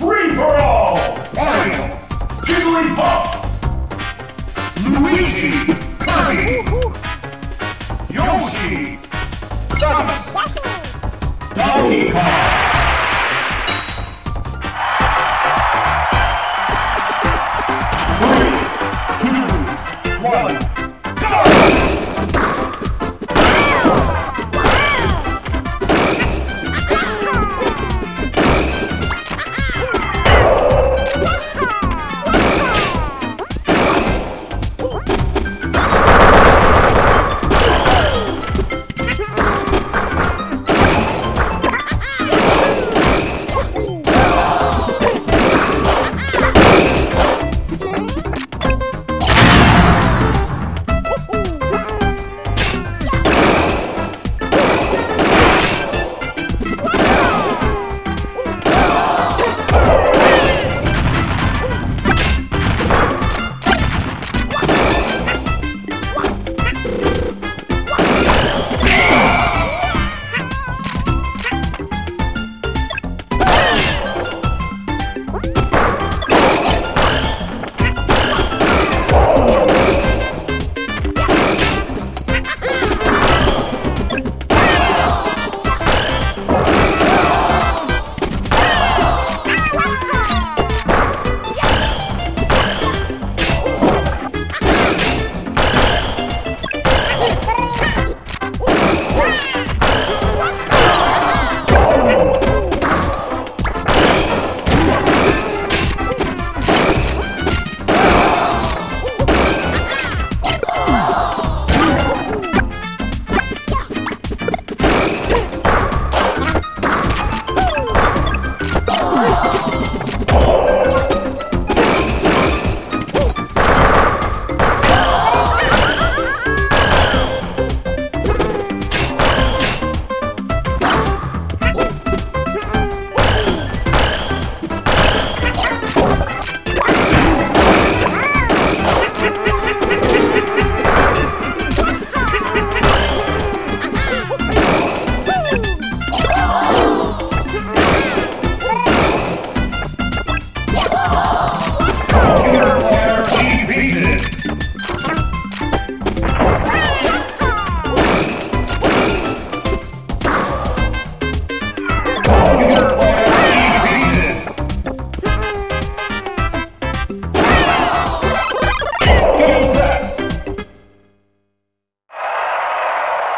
Free for all! Mario! Jigglypuff! Luigi! Kirby! Yoshi! Donkey Kong! Three, two, one.